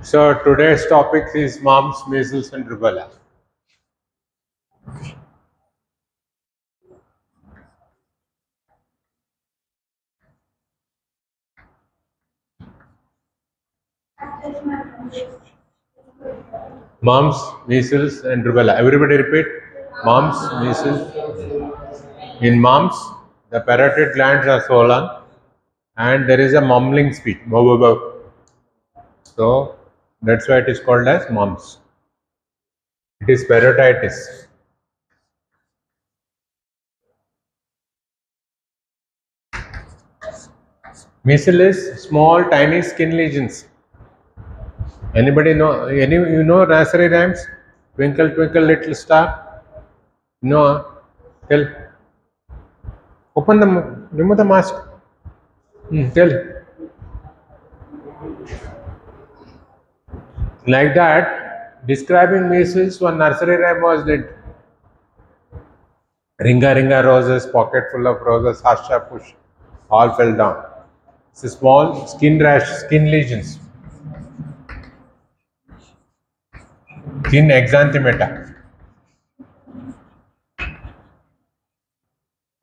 So today's topic is mumps, measles, and rubella. Mumps, measles, and rubella. Everybody repeat. Mumps, measles. In mumps, the parotid glands are swollen, and there is a mumbling speech. So that's why it is called as mumps. It is parotitis. Measles is small, tiny skin lesions. Anybody know? Any you know nursery rhymes? Twinkle, twinkle, little star. No. huh? Tell. Open the remove the mask. Hmm, tell. Like that, describing measles, one nursery rhyme was that Ringa ringa roses, pocket full of roses, harsha push, all fell down. It's a small skin rash, skin lesions. Skin exanthemata.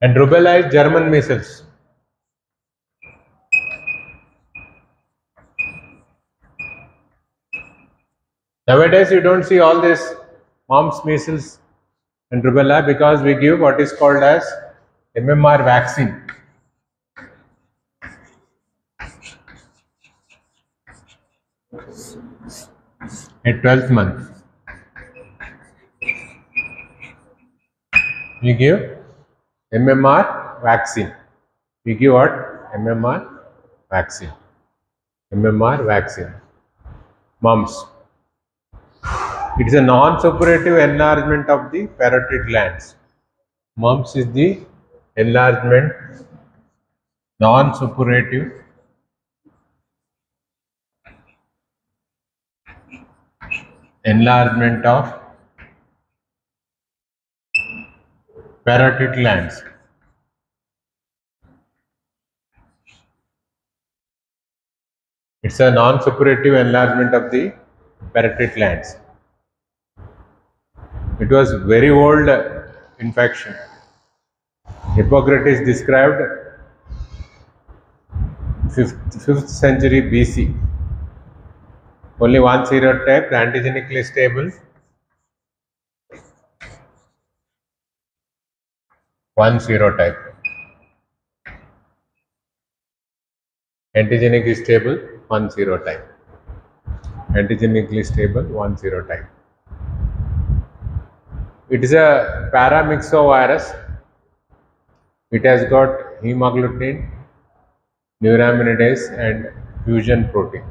And rubella is German measles. Nowadays, you don't see all this mumps, measles, and rubella because we give what is called as MMR vaccine. At 12th month, we give MMR vaccine. We give what? MMR vaccine. MMR vaccine. Mumps. It is a non-suppurative enlargement of the parotid glands. Mumps is the enlargement, non-suppurative enlargement of parotid glands. It's a non-suppurative enlargement of the parotid glands. It was very old infection. Hippocrates described 5th, 5th century BC. Only one serotype, antigenically stable. One serotype. Antigenically stable, one serotype. Antigenically stable, one serotype. It is a paramyxovirus. It has got hemagglutinin, neuraminidase, and fusion protein.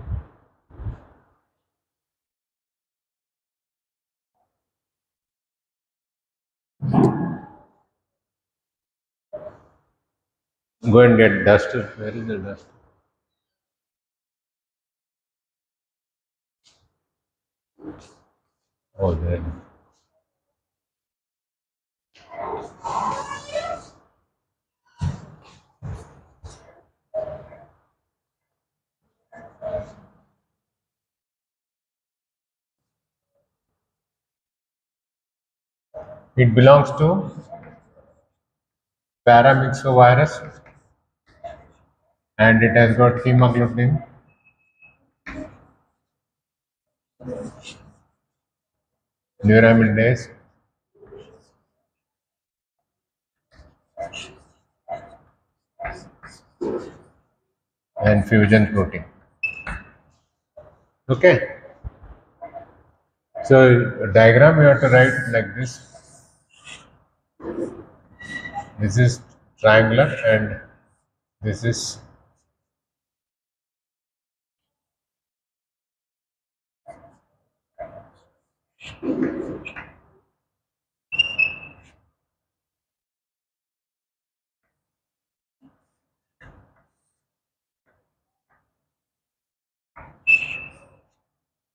Go and get duster. Where is the duster? Oh, there. It belongs to paramyxovirus and it has got hemagglutinin, neuraminidase, and fusion protein. Okay. So diagram you have to write like this. This is triangular and this is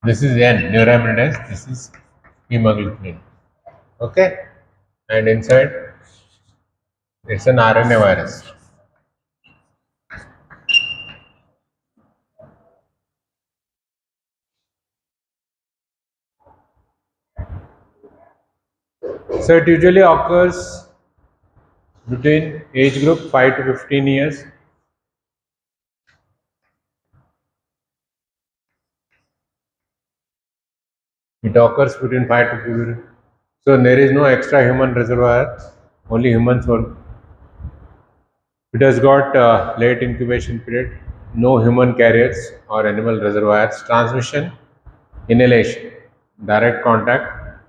this is N neuraminidase, this is hemagglutinin. Okay, and inside it's an RNA virus. So it usually occurs between age group 5 to 15 years. It occurs between 5 to fifteen. So there is no extra human reservoir, only humans only. It has got uh, late incubation period, no human carriers or animal reservoirs, transmission, inhalation, direct contact,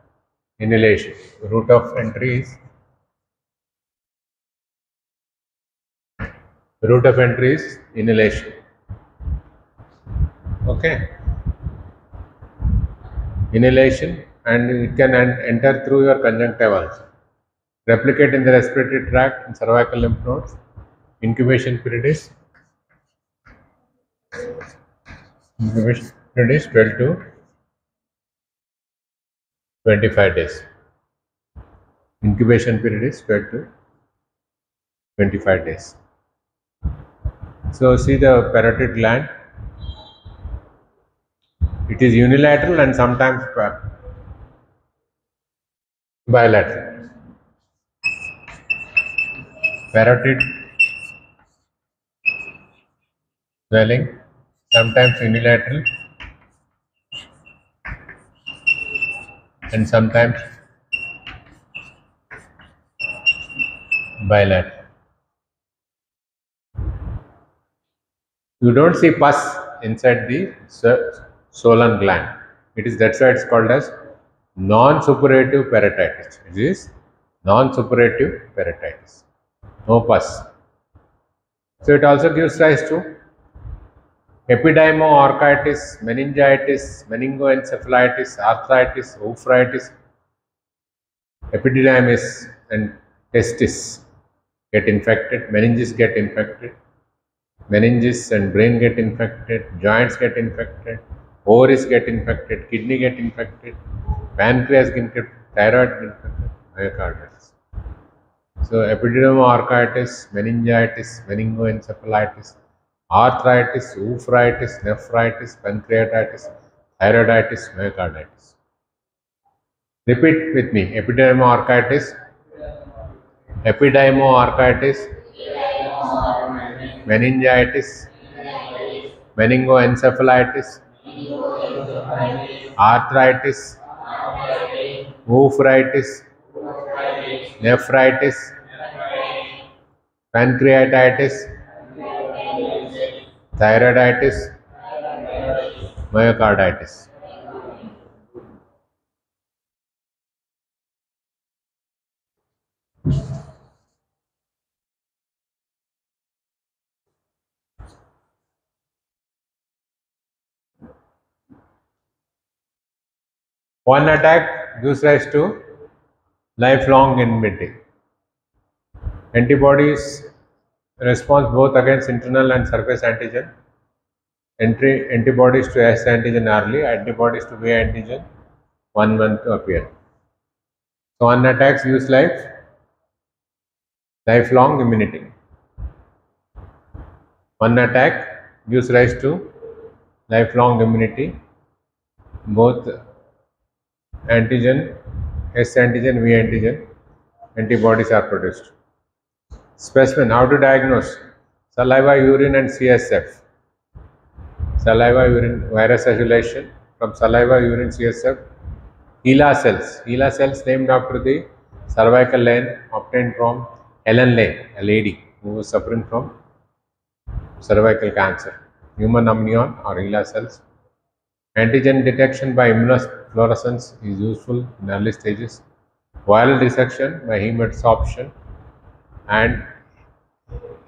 inhalation. Route of entry is route of entry is inhalation. Okay. Inhalation and it can en- enter through your conjunctivals. Replicate in the respiratory tract and cervical lymph nodes. Incubation period is incubation period is 12 to 25 days. Incubation period is 12 to 25 days. So see the parotid gland. It is unilateral and sometimes bilateral. Parotid swelling, sometimes unilateral and sometimes bilateral. You don't see pus inside the so- gland. It is that's why it's called as non-suppurative parotitis. It is non-suppurative parotitis. No pus. So it also gives rise to epidermoorchitis, meningitis, meningoencephalitis, arthritis, oophoritis, epididymis and testis get infected, meninges get infected, meninges and brain get infected, joints get infected, ovaries get infected, kidney get infected, pancreas get infected, thyroid get infected, myocarditis. So epidermoorchitis, meningitis, meningoencephalitis, arthritis, oophoritis, nephritis, pancreatitis, thyroiditis, myocarditis. Repeat with me. Epidermoorchitis, epidermoorchitis, meningitis, meningoencephalitis, arthritis, oophoritis, nephritis, pancreatitis, thyroiditis, myocarditis. One attack gives rise to lifelong immunity. Antibodies response both against internal and surface antigen. Entry antibodies to S antigen early, antibodies to V antigen one month appear. So one attacks gives life lifelong immunity. One attack gives rise to lifelong immunity. Both antigen, S antigen, V antigen, antibodies are produced. Specimen, how to diagnose? Saliva, urine and CSF. Saliva, urine, virus isolation from saliva, urine, CSF. HeLa cells. HeLa cells named after the cervical lane obtained from Helen Lane, a lady who was suffering from cervical cancer. Human amnion or HeLa cells. Antigen detection by immunofluorescence is useful in early stages. Viral dissection by hemadsorption and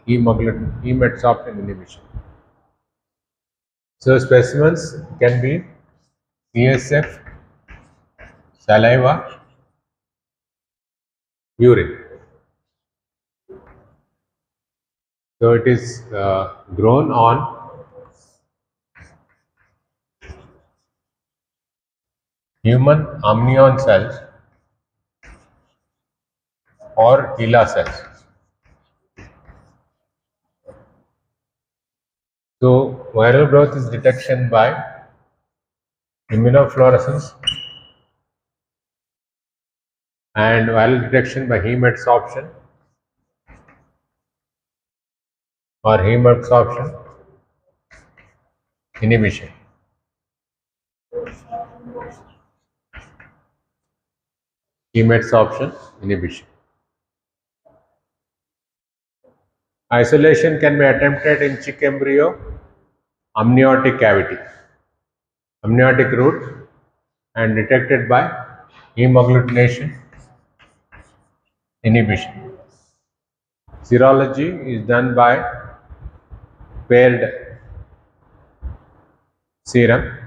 hemoglobin hemadsorption inhibition. So specimens can be CSF, saliva, urine. So it is uh, grown on human amnion cells or HeLa cells. So viral growth is detection by immunofluorescence and viral detection by heme adsorption or heme absorption inhibition. Heme option inhibition. Isolation can be attempted in chick embryo, amniotic cavity, amniotic route and detected by hemagglutination inhibition. Serology is done by paired serum.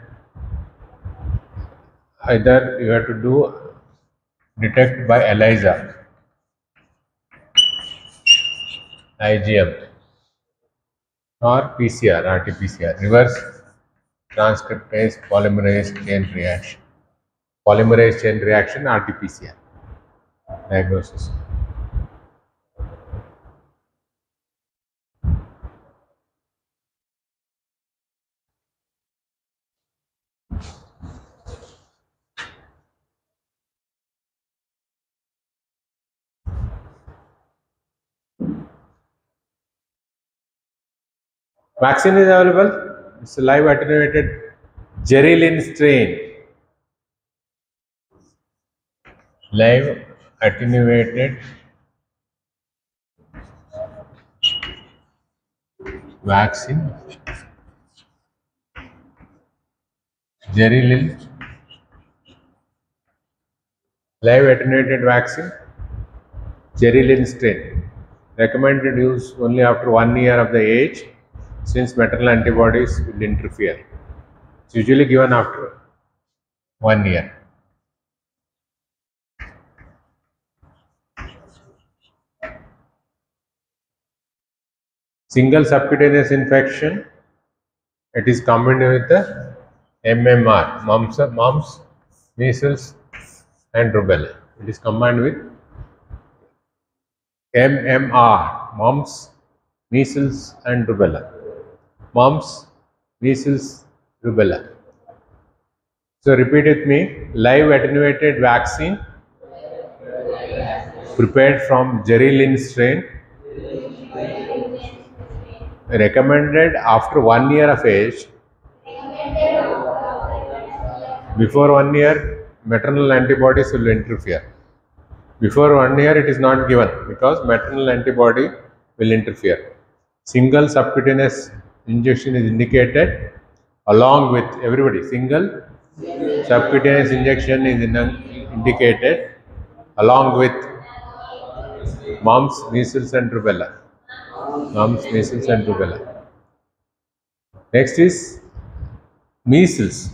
Either you have to do detect by ELISA, IgM, or PCR, RT-PCR, reverse transcriptase polymerase chain reaction. Polymerase chain reaction, RT-PCR. Diagnosis. Vaccine is available. It's a live attenuated Jeryl Lynn strain. Live attenuated vaccine. Jeryl Lynn. Live attenuated vaccine. Jeryl Lynn strain. Recommended use only after one year of the age since maternal antibodies will interfere. It's usually given after one year. Single subcutaneous infection, it is combined with the MMR, mumps, mumps, measles and rubella. It is combined with MMR, mumps, measles and rubella mumps, measles, rubella. So repeat with me, live attenuated vaccine prepared from Jeryl Lynn strain recommended after one year of age. Before one year, maternal antibodies will interfere. Before one year, it is not given because maternal antibody will interfere. Single subcutaneous injection is indicated along with everybody. Single subcutaneous injection is in- indicated along with mumps, measles and rubella. Mumps, measles and rubella. Next is measles.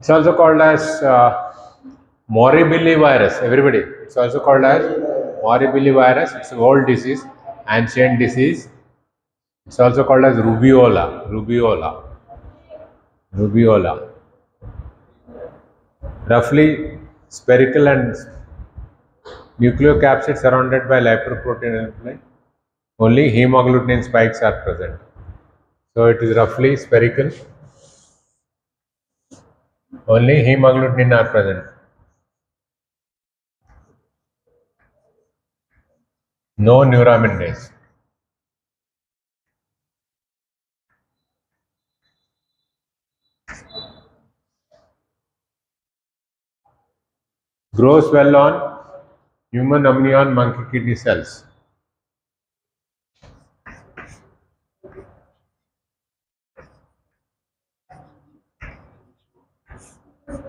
It's also called as uh, Morbilli virus. Everybody, it's also called as Morbilli virus. It's an old disease, ancient disease. It's also called as rubeola, rubeola, rubeola. Roughly spherical and nucleocapsid surrounded by lipoprotein. And only hemagglutinin spikes are present. So it is roughly spherical. Only hemagglutinin are present. No neuraminidase. Grows well on human amnion monkey kidney cells.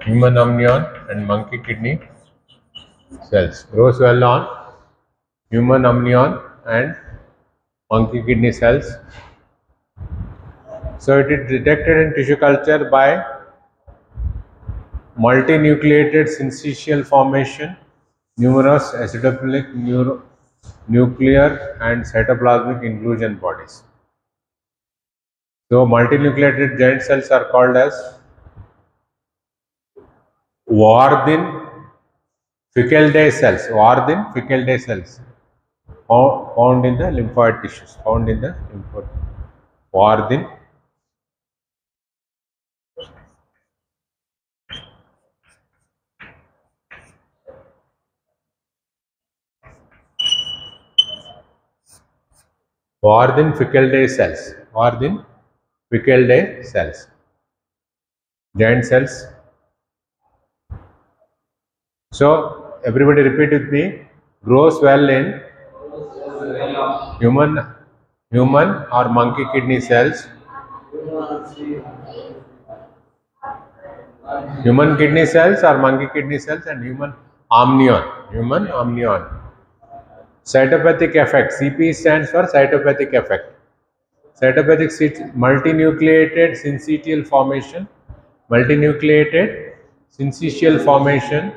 Human amnion and monkey kidney cells. Grows well on human amnion and monkey kidney cells. So it is detected in tissue culture by multinucleated syncytial formation, numerous acidophilic neuro, nuclear and cytoplasmic inclusion bodies. So multinucleated giant cells are called as Warthin Finkeldey cells. Warthin Finkeldey cells found in the lymphoid tissues. Found in the lymphoid. Warthin Warthin Finkeldey cells. Warthin Finkeldey cells. Giant cells. So everybody repeat with me. Grows well in human, human or monkey kidney cells. Human kidney cells or monkey kidney cells and human amnion. Human amnion. Cytopathic effect. CP stands for cytopathic effect. Cytopathic multinucleated syncytial formation. Multinucleated syncytial formation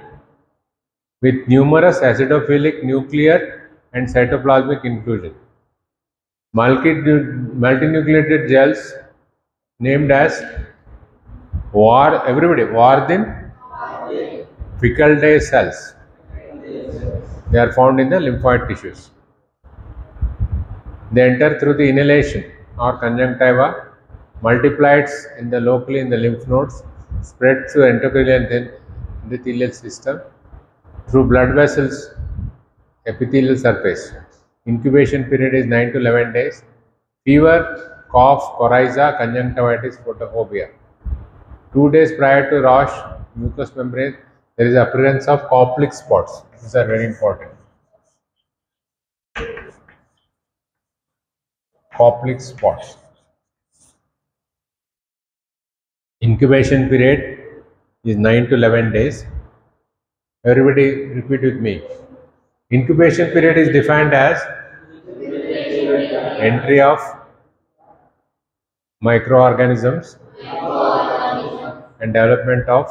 with numerous acidophilic nuclear and cytoplasmic inclusion. Multi- multinucleated gels named as war everybody Warthin Finkeldey cells. They are found in the lymphoid tissues. They enter through the inhalation or conjunctiva, multiplied in the locally in the lymph nodes, spread through endothelial and then endothelial system through blood vessels, epithelial surface. Incubation period is 9 to 11 days. Fever, cough, coryza, conjunctivitis, photophobia. Two days prior to rash, mucous membrane, there is appearance of Koplik spots. These are very important. Koplik spots. Incubation period is 9 to 11 days. Everybody repeat with me. Incubation period is defined as entry of microorganisms and development of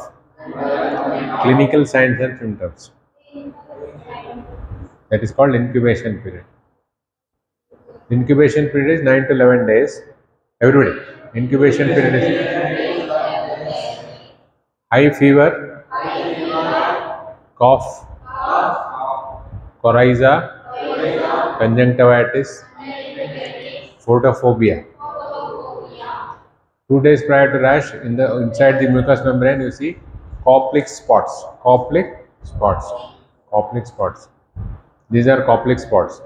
clinical signs and symptoms. That is called incubation period. Incubation period is 9 to 11 days. Everybody, incubation period is high fever, cough, coryza, conjunctivitis, photophobia. Two days prior to rash, in the inside the mucous membrane, you see Koplik spots. Koplik spots. Koplik spots. These are Koplik spots.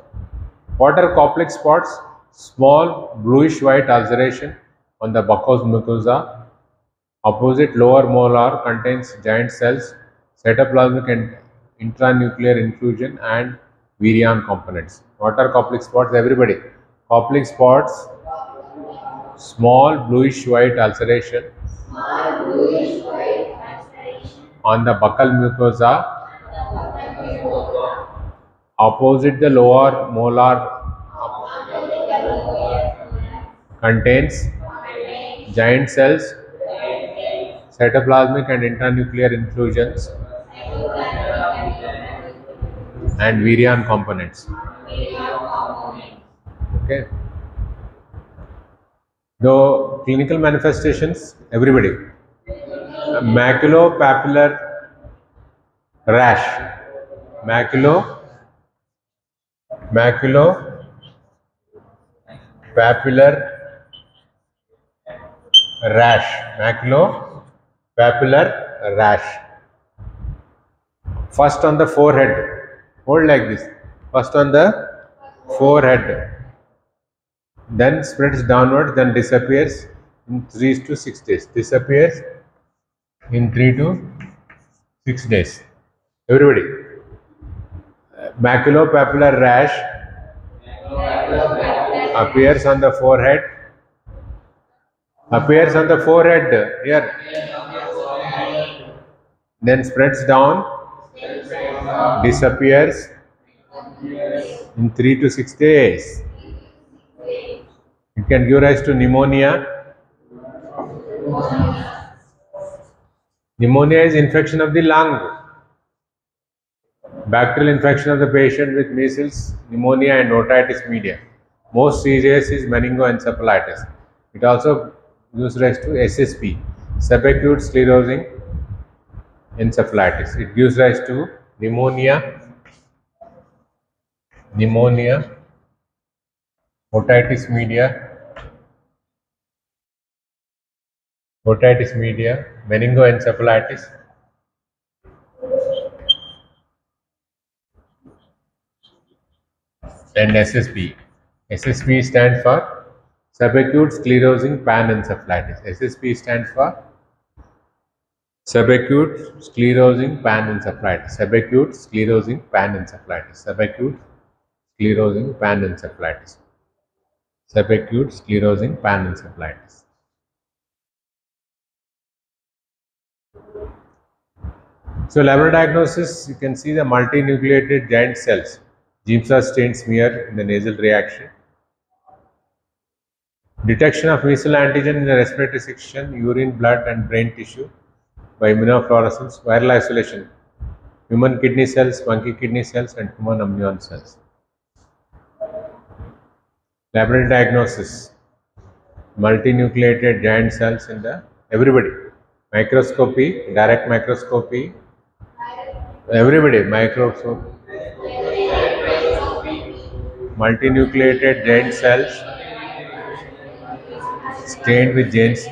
What are Koplik spots? Small bluish white ulceration on the buccal mucosa. Opposite lower molar contains giant cells, cytoplasmic and intranuclear inclusion, and virion components. What are Koplik spots? Everybody. Koplik spots, small bluish white ulceration on the buccal mucosa opposite the lower molar contains giant cells, cytoplasmic and intranuclear inclusions, and virion components. Okay. The clinical manifestations, everybody. Maculopapular rash. Maculo, maculo, papular rash. Maculo, papular rash. First on the forehead. Hold like this. First on the forehead. Then spreads downwards, then disappears in 3 to 6 days. Disappears in 3 to 6 days. Everybody. Maculopapular rash appears on the forehead. Appears on the forehead here. Then spreads down, disappears in 3 to 6 days. It can give rise to pneumonia. Pneumonia is infection of the lung. Bacterial infection of the patient with measles, pneumonia, and otitis media. Most serious is meningoencephalitis. It also gives rise to SSP, subacute sclerosing encephalitis. It gives rise to pneumonia, pneumonia, otitis media, otitis media, meningoencephalitis, and SSP. SSB stands for subacute sclerosing panencephalitis. SSP stands for subacute sclerosing panencephalitis. Subacute sclerosing panencephalitis. Subacute sclerosing panencephalitis. Subacute sclerosing panencephalitis. So laboratory diagnosis, you can see the multinucleated giant cells, Giemsa stain smear in the nasal reaction. Detection of measles antigen in the respiratory section, urine, blood and brain tissue by immunofluorescence, viral isolation, human kidney cells, monkey kidney cells and human amnion cells. Laboratory diagnosis, multinucleated giant cells in the everybody, microscopy, direct microscopy, everybody, microscope, multinucleated giant cells. Stained with genes.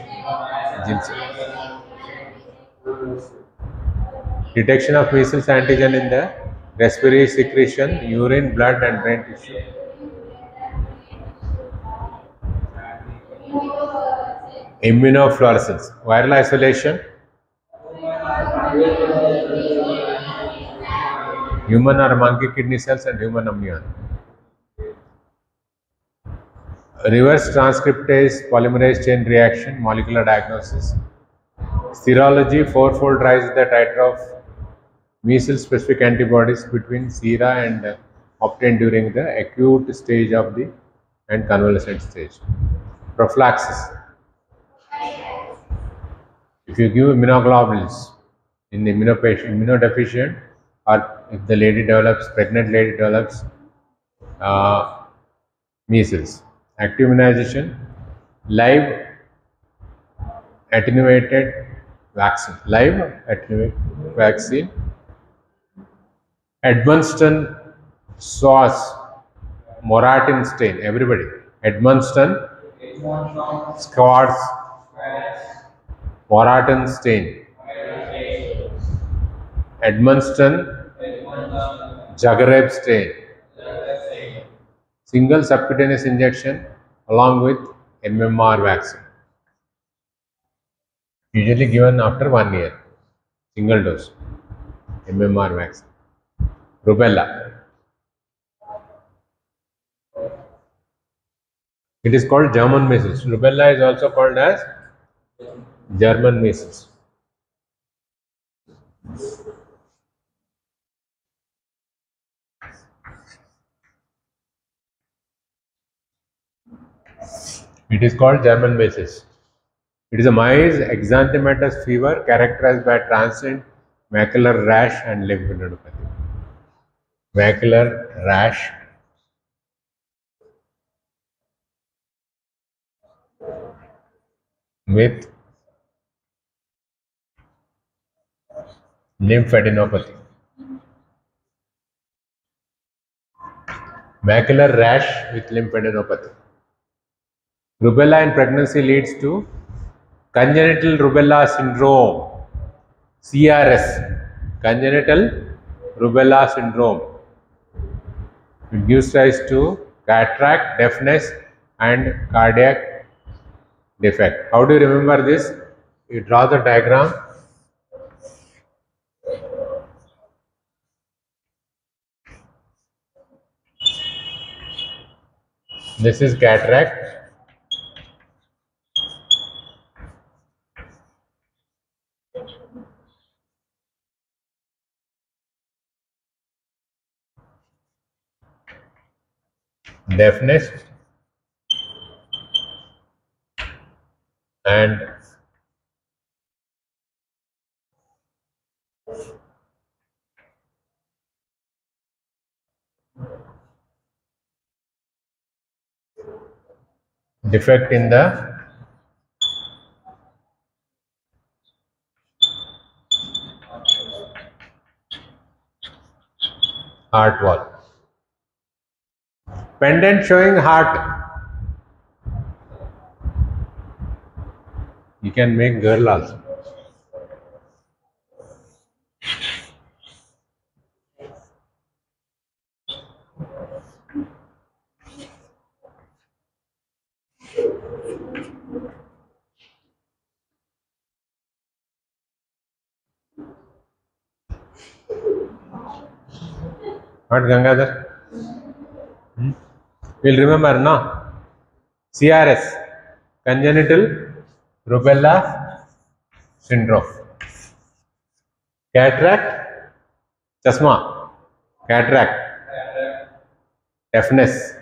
Detection of measles antigen in the respiratory secretion, urine, blood and brain tissue. Immunofluorescence, viral isolation, human or monkey kidney cells and human amnion. Reverse transcriptase polymerase chain reaction, molecular diagnosis. Serology, fourfold rise in the titer of measles specific antibodies between sera and uh, obtained during the acute stage of the and convalescent stage. Prophylaxis. If you give immunoglobulins in the immunodeficient or if the lady develops, pregnant lady develops uh, measles, active immunization, live attenuated vaccine, live attenuated vaccine, Edmonston sauce, Moraten stain, everybody, Edmonston, Squads, Moraten stain, Edmonston, Jagreb stain, single subcutaneous injection along with MMR vaccine. Usually given after one year, single dose, MMR vaccine. Rubella. It is called German measles. Rubella is also called as German measles. It is called German measles. It is a mild exanthematous fever characterized by transient macular rash and lymphadenopathy. Macular rash with lymphadenopathy. Macular rash with lymphadenopathy. Rubella in pregnancy leads to congenital rubella syndrome, CRS, congenital rubella syndrome. It gives rise to cataract, deafness, and cardiac defect. How do you remember this? You draw the diagram. This is cataract. deafness and defect in the heart wall. Pendant showing heart. You can make girl also. What Gangadhar? We'll remember, no? CRS, congenital rubella syndrome. Cataract, chasma, cataract, deafness,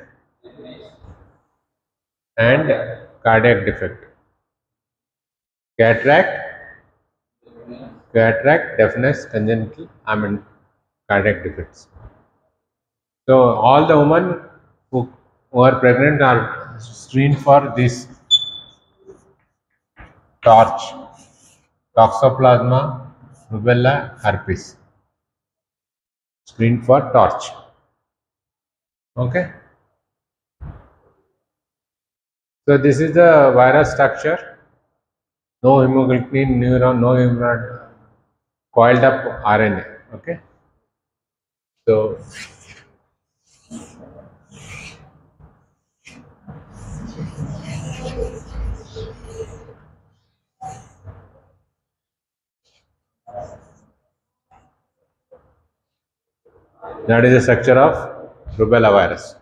and cardiac defect. Cataract, cataract, deafness, congenital, I mean cardiac defects. So all the women who, who are pregnant are screened for this torch, toxoplasma, rubella, herpes. Screened for torch. Okay. So this is the virus structure. No hemoglobin, neuron, no neuron, coiled up RNA. Okay. So that is the structure of rubella virus.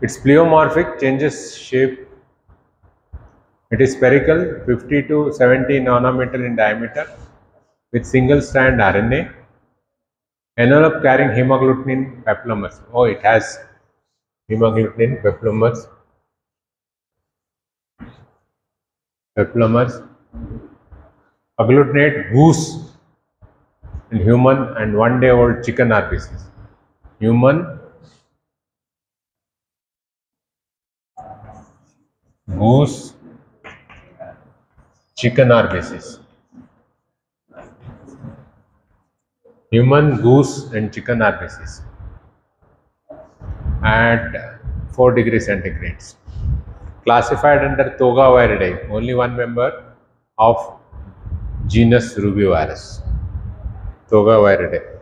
It's pleomorphic, changes shape. It is spherical, 50 to 70 nanometer in diameter with single strand RNA. Envelope carrying hemagglutinin peplomers. Oh, it has hemagglutinin peplomers. Peplomers. Agglutinate goose human and one day old chicken are RBCs. Human, goose, chicken are RBCs. Human, goose, and chicken are RBCs at 4 degrees centigrades. Classified under Togaviridae, only one member of genus Rubivirus. Togaviridae.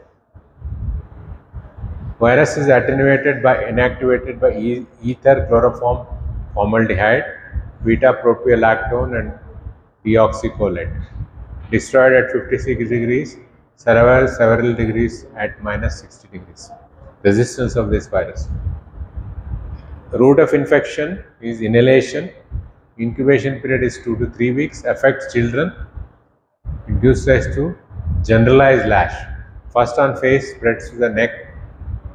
Virus is attenuated by inactivated by ether chloroform formaldehyde, beta propiolactone, and deoxycholate. Destroyed at 56 degrees, survival several degrees at minus 60 degrees. Resistance of this virus. The Route of infection is inhalation. Incubation period is 2 to 3 weeks. Affects children. It gives rise to generalized lash. First on face, spreads to the neck,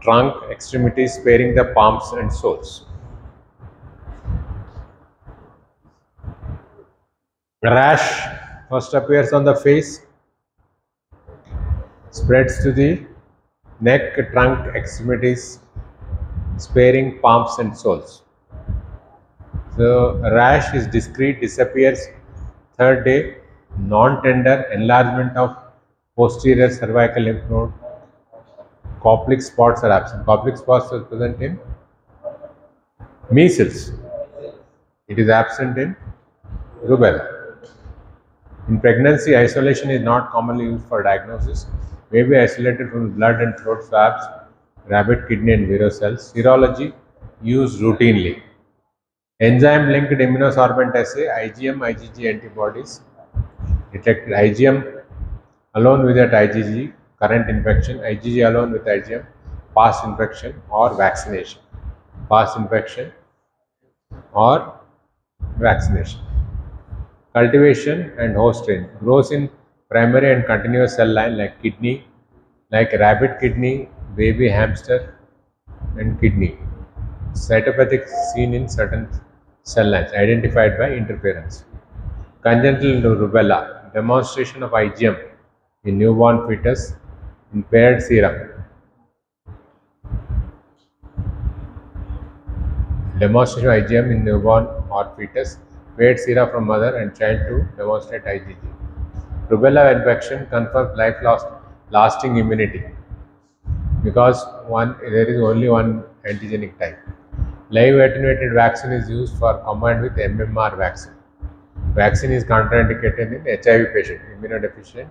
trunk, extremities, sparing the palms and soles. Rash first appears on the face, spreads to the neck, trunk, extremities, sparing palms and soles. So, rash is discrete, disappears third day, non-tender enlargement of posterior cervical lymph node. Koplik spots are absent. Koplik spots are present in measles. It is absent in rubella. In pregnancy, isolation is not commonly used for diagnosis. May be isolated from blood and throat swabs, rabbit kidney and vero cells. Serology used routinely. Enzyme linked immunosorbent assay, IgM, IgG antibodies detected. IgM alone with that IgG, current infection, IgG alone with IgM, past infection or vaccination. Past infection or vaccination. Cultivation and host strain grows in primary and continuous cell line like kidney, like rabbit kidney, baby hamster, and kidney. Cytopathic seen in certain cell lines identified by interference. Congenital rubella, demonstration of IgM in newborn fetus in paired serum. Demonstration of IgM in newborn or fetus, paired serum from mother and child to demonstrate IgG. Rubella infection confers life lost, lasting immunity because one there is only one antigenic type. Live attenuated vaccine is used for combined with MMR vaccine. Vaccine is contraindicated in HIV patient, immunodeficient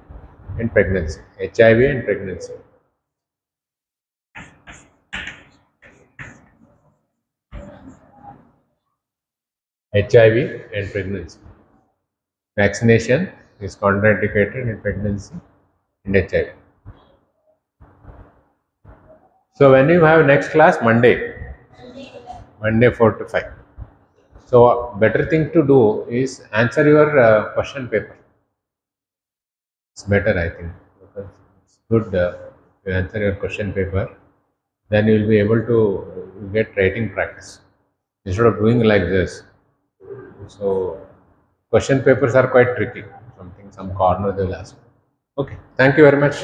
in pregnancy, HIV and pregnancy. HIV and pregnancy. Vaccination is contraindicated in pregnancy and HIV. So when you have next class Monday, Monday 4 to 5. So better thing to do is answer your uh, question paper. It's better I think. Because it's good uh, you answer your question paper. Then you will be able to get writing practice instead of doing like this. So question papers are quite tricky. Something some corner they will ask. Okay. Thank you very much.